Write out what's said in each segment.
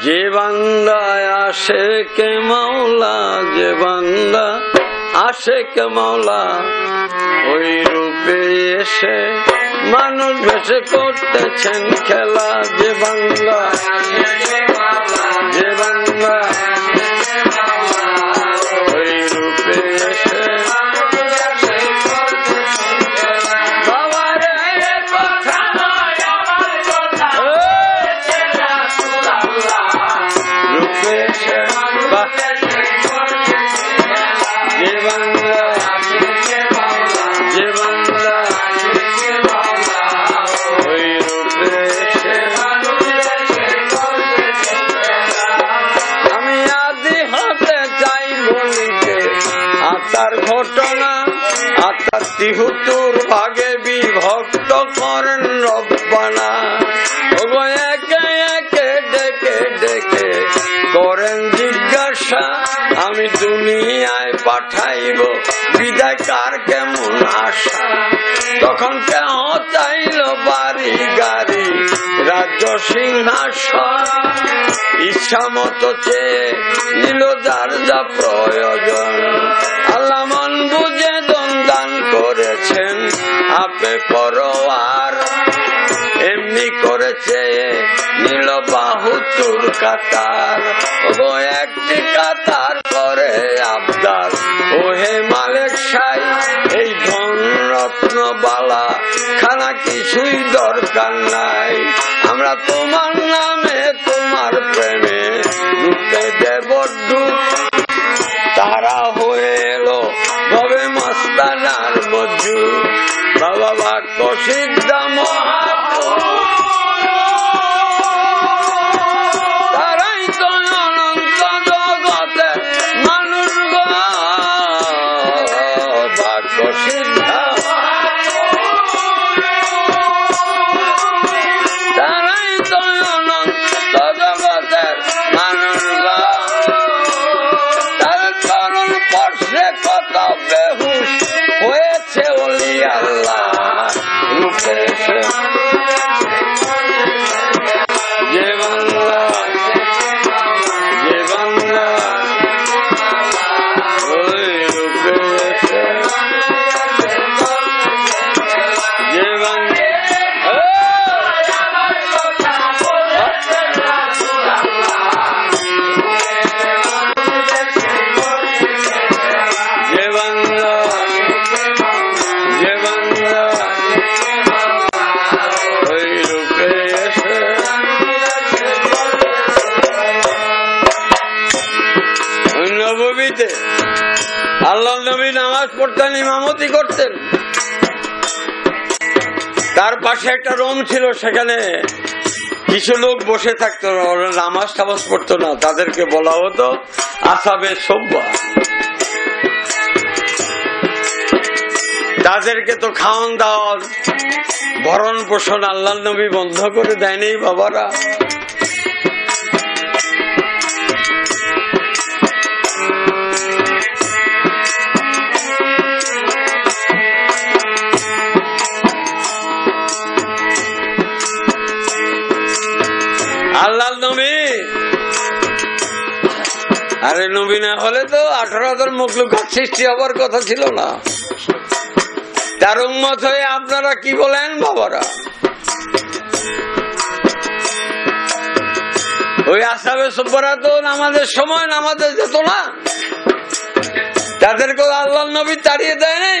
যে বান্দায় আসে কে মাওলা, যে বান্দা আসে কে মাওলা, ওই রূপে এসে মানুষ বেশে করতেছেন খেলা। যে বাংলা আতার ঘটনা আতার তিহুতুর ভাগে বিভক্ত করেন রব্বানা একে একে ডেকে ডেকে করেন জিজ্ঞাসা, আমি দুনিয়ায় পাঠাইব, বিদায় কার কেমন আশা? তখন কেহ চাইল বাড়ি রাজ্য সিংহাসন। ইচ্ছা মতো চেয়ে নিল যার যা প্রয়োজন। আল্লাহ বুঝে দন্দান করেছেন, আপে পরোয়ার। এমনি করেছে নীল বাহু চুর কাতার। ও একটি কাতার করে আবদার। ও হে মালিক সাই, এই ধন রত্ন বালা খানা কিছুই দরকার নাই। আমরা তোমার নামে, তোমার প্রেমে রূপে দেব তারা হয়ে এলো তবে মাস্তানার মজু বাবা বাক্য সিদ্ধ তারাই নবমীতে আল্লাহ নবী নামাজ পড়তেন, ইমামতি করতেন। তার পাশে একটা রুম ছিল, সেখানে কিছু লোক বসে থাকতো নামাজ টামাজ পড়তো না, তাদেরকে বলা হতো, আসাবে সব্বা। তাদেরকে তো খাওয়ান দাওয়ান, ভরণ পোষণ আল্লাহ নবী বন্ধ করে দেয়নি বাবারা। আরে নবী না হলে তো আঠারো হাজার মুখলুকার সৃষ্টি হবার কথা ছিল না। তার উন্মত হয়ে আপনারা কি বলেন বাবারা? ওই আসাবে সভ্যরা তো নামাজের সময় নামাজে যেত না। তাদেরকে আল্লাহ নবী তাড়িয়ে দেয় নাই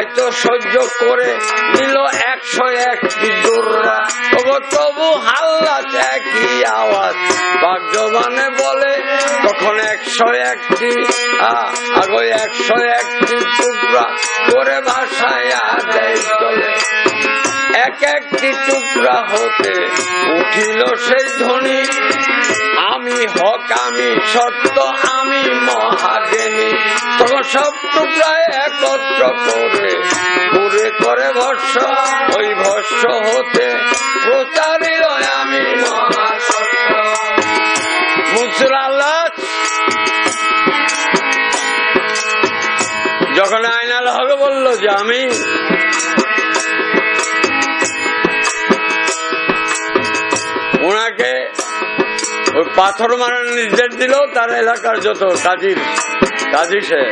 তাই সহ্য করে নিল একশো একটি দোররা তবু তবু হাল্লা একই আওয়াজ। ভাগ্যবানে বলে, তখন একশো একটি আগে একশো একটি টুকরা করে ভাষায় দেয় চলে। এক একটি টুকরা হতে উঠিল সেই ধ্বনি, আমি হক, আমি সত্য, আমি মহাজ্ঞানী। তখন সব টুকরায় একত্র করে পুরে করে ভস্য, ওই ভস্য হতে প্রচারিত আমি মহাসত্য যখন আইনাল হবে বলল যে আমি ওনাকে পাথর মারার নির্দেশ দিল, তার এলাকার যত কাজীর কাজী সে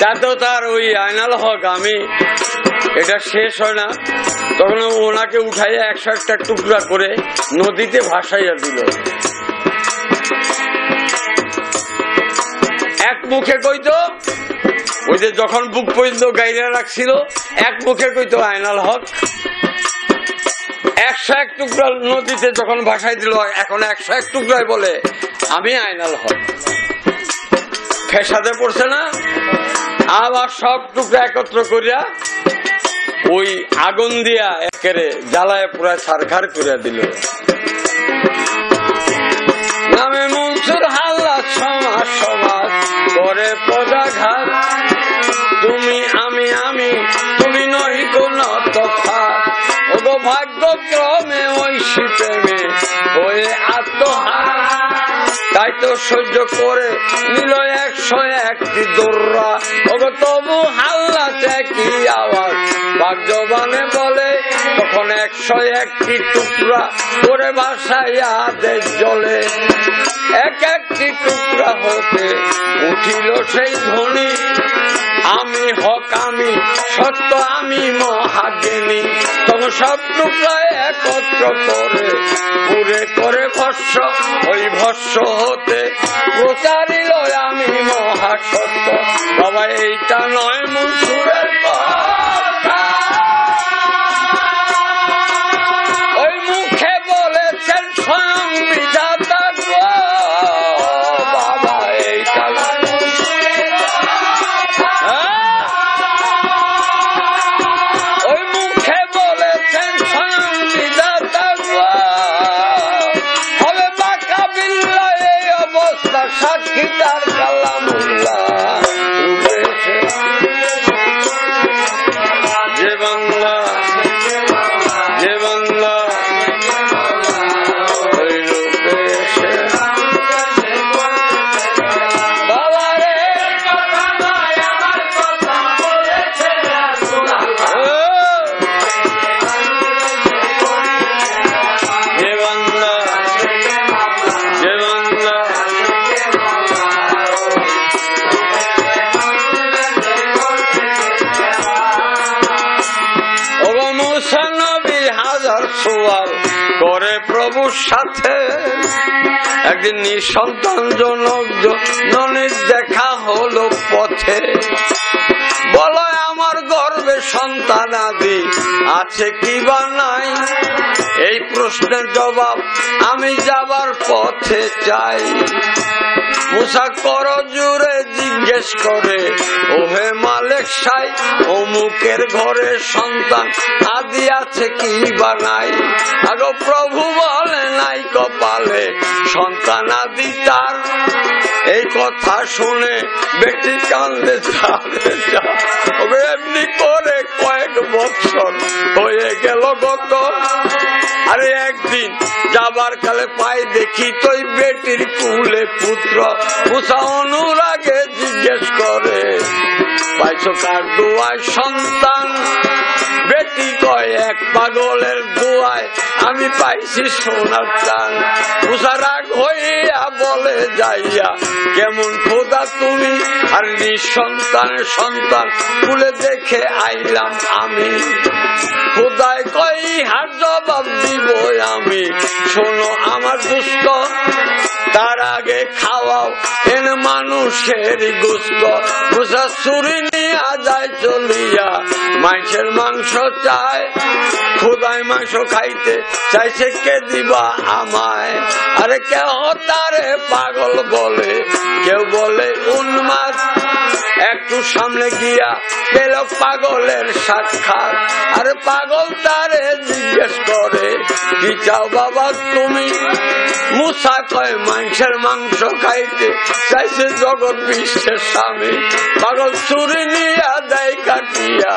তাতেও তার ওই আয়নাল হক, আমি এটা শেষ হয় না। তখন ওনাকে উঠাইয়া একশো একটা টুকরা করে নদীতে ভাসাইয়া দিল। এক মুখে কইতো, ওই যে যখন বুক পর্যন্ত গাইরা রাখছিল, এক মুখে কইতো আয়নাল হক। একশো এক টুকরা নদীতে যখন ভাসাই দিল, এখন একশো এক টুকরায় বলে, আমি আইনাল হক। ফেসাতে পড়ছে না? আবার সব টুকরা একত্র করিয়া ওই আগুন দিয়া একেরে জ্বালায় পুরা সারখার করিয়া দিল। নামে মনসুর হাল্লা সমাজ সমাজ করে তুমি, আমি আমি, তুমি নই কোন ওগো ভাগ্যক্রমে ওই প্রেমে হয়ে আত্মহার, তাই তো সহ্য করে নিল একশো একটি দৌড়া তবু হাল্লা কি আওয়াজ? ভাগ্যবানে একশো একটি টুকরা করে বাসাইয়া দেশ জলে এক একটি টুকরা হতে উঠিল সেই ধ্বনি। আমি হক, আমি সত্য, আমি মহাজ্ঞানী। তখন সব টুকরায় একত্র করে, পুরে করে ভস্য, ওই ভস্য হতে প্রচারিল সাথে। একদিন নিঃসন্তান জনক জননীর দেখা হলো পথে। বলো, আমার গর্বে সন্তান আদি আছে কি বা নাই? এই প্রশ্নের জবাব আমি যাবার পথে চাই। মুসা কর জুড়ে জিজ্ঞেস করে, ওহে মালেক সাই, অমুকের ঘরে সন্তান আদি আছে কি বা নাই? আগো প্রভু বলে নাই কপালে, সন্তান আদি তার। এই কথা শুনে বেটি কান্দে এমনি করে কয়েক বছর হয়ে গেল গত আরে একদিন যাবার কালে পাই দেখি তোই বেটির কুলে পুত্র। মুসা অনুরাগে জিজ্ঞেস করে, পাইছো কার দুয়ায় সন্তান? বেটি কয়, এক পাগলের দুয়ায় আমি পাইছি সোনার চান মুসা রাগ হইয়া বলে, যাইয়া কেমন তুমি আর নিঃসন্তানের সন্তান, খুলে দেখে আইলাম আমি। খোদায় কই হার জবাব দিব আমি? শোনো আমার দুষ্ট, তার আগে খাওয়াও এন মানুষের গুস্ত। মুসা চুরি নিয়ে যায় চলিয়া, মাংসের মাংস চায় খোদায় মাংস খাইতে চাইছে কে দিবা আমায়? আরে কেহ তারে পাগল বলে? কেউ বলে, উন্মাদ একটু সামনে গিয়া পেল পাগলের সাক্ষাৎ। আরে পাগল তারে জিজ্ঞেস করে, কি চাও বাবা তুমি? মুসা কয়, মাংসের মাংস খাইতে চাইছে জগৎ বিশ্বের স্বামী। পাগল চুরি নিয়া দেয় কাটিয়া,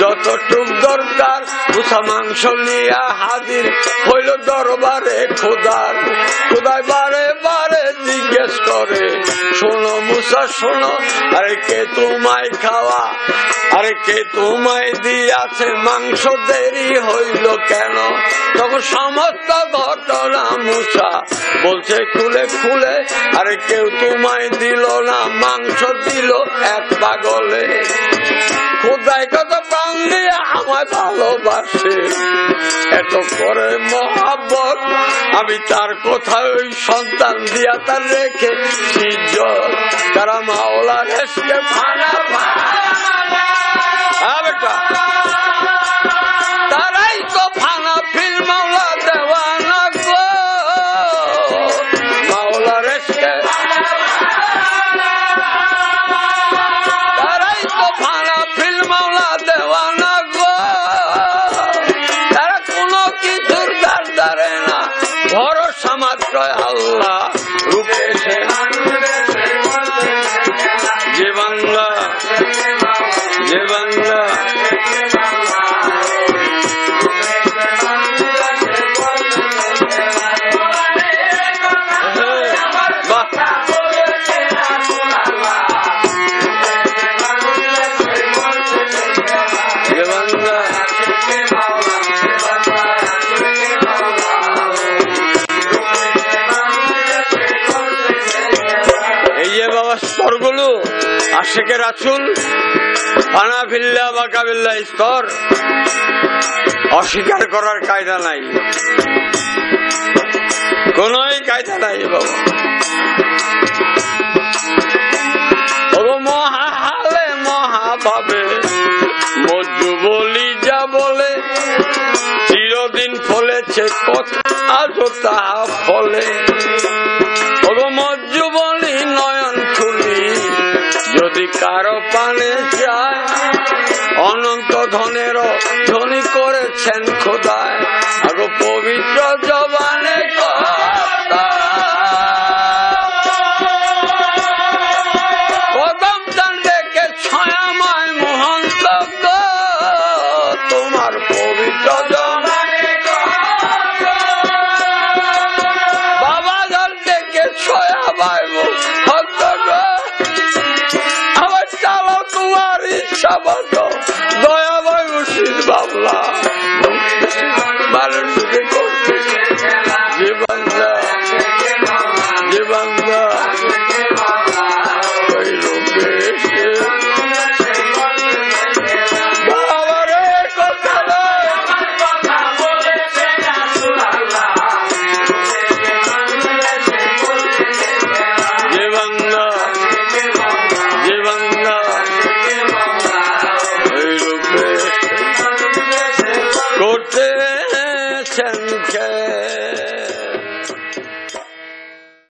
যতটুক দরকার মুসা মাংস নিয়া হাজির হইল দরবারে খোদার। খোদায় বারে বারে জিজ্ঞেস করে, শোনো মুসা, শোনো, আরে কে তোমায় খাওয়া? আরে কে তোমায় দিয়াছে মাংস? দেরি হইল কেন? তখন সমস্ত ঘটনা মুসা বলছে, খুলে খুলে, আরে কেউ তোমায় দিল না, মাংস দিল এক পাগলে। খোদায় কত প্রাণ দিয়ে আমায় ভালোবাসে। এত করে মহাব্বত আমি তার কোথায় ওই সন্তান দিয়া তার রেখে তারা মাওলা রেসকে ভাঙা হ্যাঁ বাবা আচুল। আনাফিল্লা বা কাবিল্লা স্তর। অস্বীকার করার কায়দা নাই। কোন কায়দা নাই বাবা। ও মহাহালে মহাভাবে মজ্জু বলি যা বলে, চিরদিন ফলেছে কথা আজও তাহা ফলে। কারও পানে যায়, অনন্ত ধনের ধনী করেছেন খোদায় আগো পবিত্র জবানে। কদম মহন্ত তোমার পবিত্র সামান্য দয়াময় মুর্শিদ বাবলা মানুষ